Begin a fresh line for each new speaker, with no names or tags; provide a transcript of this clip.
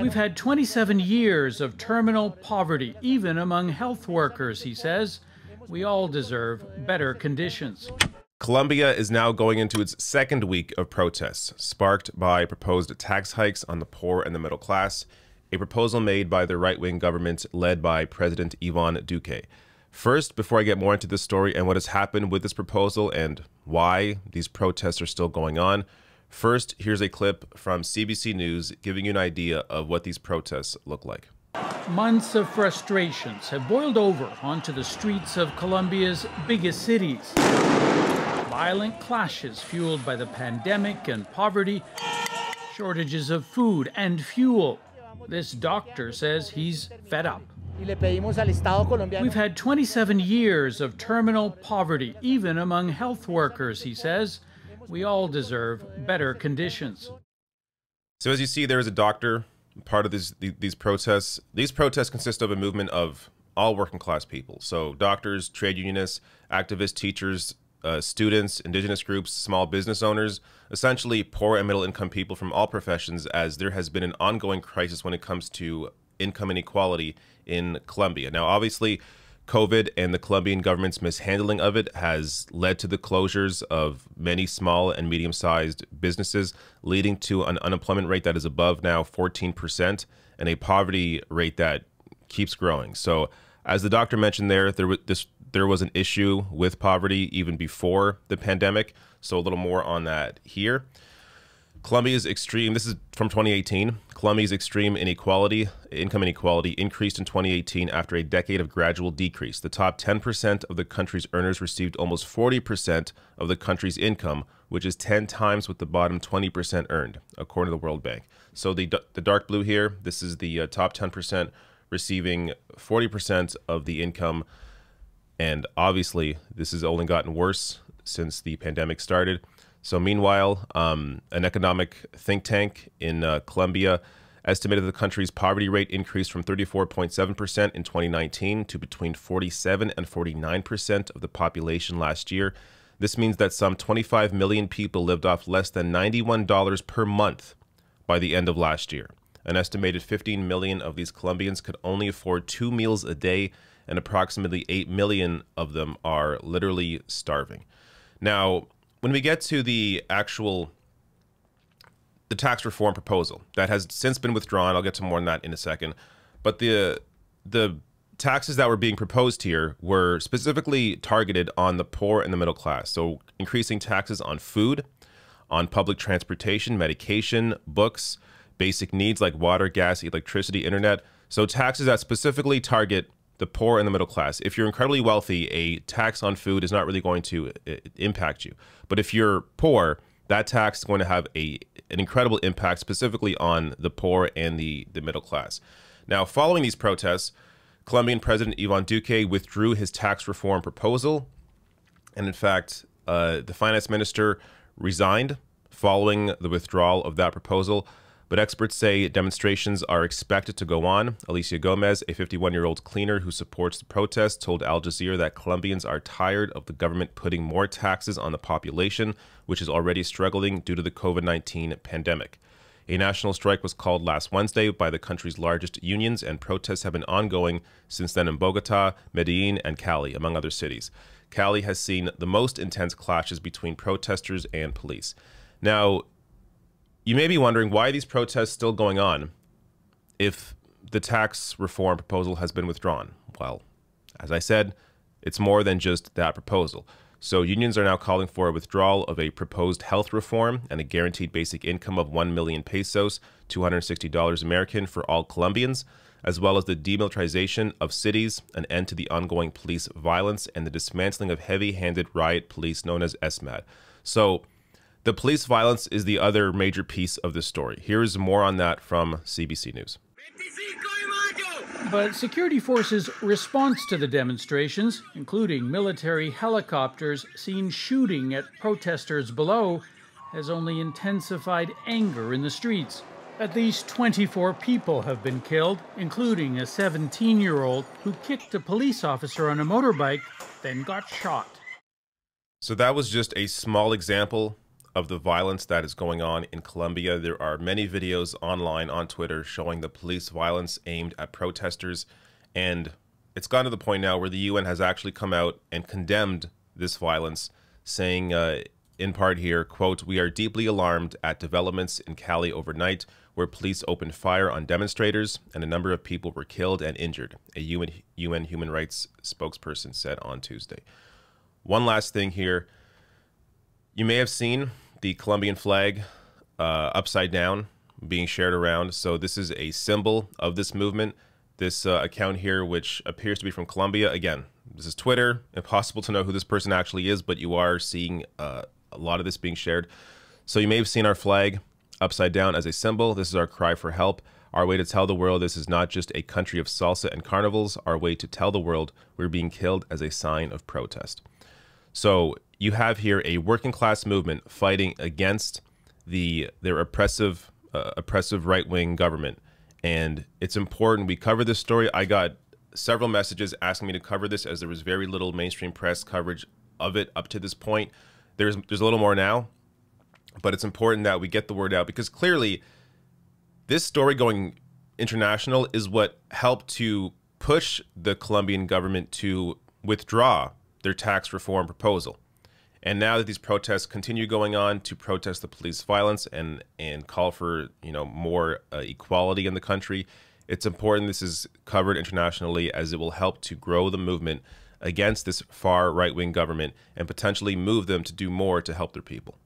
We've had 27 years of terminal poverty, even among health workers, he says. We all deserve better conditions.
Colombia is now going into its second week of protests, sparked by proposed tax hikes on the poor and the middle class, a proposal made by the right wing government led by President Ivan Duque. First, before I get more into this story and what has happened with this proposal and why these protests are still going on, first, here's a clip from CBC News giving you an idea of what these protests look like.
Months of frustrations have boiled over onto the streets of Colombia's biggest cities violent clashes fueled by the pandemic and poverty, shortages of food and fuel. This doctor says he's fed up. We've had 27 years of terminal poverty, even among health workers, he says. We all deserve better conditions.
So, as you see, there is a doctor part of these these protests. These protests consist of a movement of all working class people. So, doctors, trade unionists, activists, teachers, uh, students, indigenous groups, small business owners, essentially poor and middle income people from all professions, as there has been an ongoing crisis when it comes to income inequality in Colombia. Now, obviously, COVID and the Colombian government's mishandling of it has led to the closures of many small and medium sized businesses, leading to an unemployment rate that is above now 14% and a poverty rate that keeps growing. So, as the doctor mentioned there, there this there was an issue with poverty even before the pandemic. So a little more on that here. Colombia's extreme, this is from 2018. Colombia's extreme inequality, income inequality, increased in 2018 after a decade of gradual decrease. The top 10% of the country's earners received almost 40% of the country's income, which is 10 times what the bottom 20% earned, according to the World Bank. So the, the dark blue here, this is the uh, top 10% receiving 40% of the income and obviously, this has only gotten worse since the pandemic started. So, meanwhile, um, an economic think tank in uh, Colombia estimated the country's poverty rate increased from 34.7% in 2019 to between 47 and 49% of the population last year. This means that some 25 million people lived off less than $91 per month by the end of last year. An estimated 15 million of these Colombians could only afford two meals a day and approximately 8 million of them are literally starving. Now, when we get to the actual the tax reform proposal that has since been withdrawn, I'll get to more on that in a second, but the the taxes that were being proposed here were specifically targeted on the poor and the middle class. So, increasing taxes on food, on public transportation, medication, books, basic needs like water, gas, electricity, internet. So, taxes that specifically target the poor and the middle class. If you're incredibly wealthy, a tax on food is not really going to uh, impact you. But if you're poor, that tax is going to have a an incredible impact specifically on the poor and the, the middle class. Now, following these protests, Colombian President Ivan Duque withdrew his tax reform proposal. And in fact, uh, the finance minister resigned following the withdrawal of that proposal. But experts say demonstrations are expected to go on. Alicia Gomez, a 51 year old cleaner who supports the protest, told Al Jazeera that Colombians are tired of the government putting more taxes on the population, which is already struggling due to the COVID 19 pandemic. A national strike was called last Wednesday by the country's largest unions, and protests have been ongoing since then in Bogota, Medellin, and Cali, among other cities. Cali has seen the most intense clashes between protesters and police. Now, you may be wondering why these protests still going on if the tax reform proposal has been withdrawn. Well, as I said, it's more than just that proposal. So unions are now calling for a withdrawal of a proposed health reform and a guaranteed basic income of 1 million pesos, $260 American for all Colombians, as well as the demilitarization of cities, an end to the ongoing police violence, and the dismantling of heavy-handed riot police known as ESMAD. So the police violence is the other major piece of this story. Here is more on that from CBC News.
But security forces' response to the demonstrations, including military helicopters seen shooting at protesters below, has only intensified anger in the streets. At least 24 people have been killed, including a 17 year old who kicked a police officer on a motorbike, then got shot.
So that was just a small example of the violence that is going on in Colombia. There are many videos online on Twitter showing the police violence aimed at protesters. And it's gotten to the point now where the UN has actually come out and condemned this violence, saying, uh, in part here, quote, We are deeply alarmed at developments in Cali overnight where police opened fire on demonstrators and a number of people were killed and injured, a UN, UN human rights spokesperson said on Tuesday. One last thing here. You may have seen the Colombian flag uh, upside down being shared around. So, this is a symbol of this movement. This uh, account here, which appears to be from Colombia, again, this is Twitter. Impossible to know who this person actually is, but you are seeing uh, a lot of this being shared. So, you may have seen our flag upside down as a symbol. This is our cry for help. Our way to tell the world this is not just a country of salsa and carnivals. Our way to tell the world we're being killed as a sign of protest. So you have here a working class movement fighting against the their oppressive uh, oppressive right wing government, and it's important we cover this story. I got several messages asking me to cover this as there was very little mainstream press coverage of it up to this point. There's there's a little more now, but it's important that we get the word out because clearly this story going international is what helped to push the Colombian government to withdraw their tax reform proposal. And now that these protests continue going on to protest the police violence and and call for you know more uh, equality in the country, it's important this is covered internationally as it will help to grow the movement against this far right wing government and potentially move them to do more to help their people.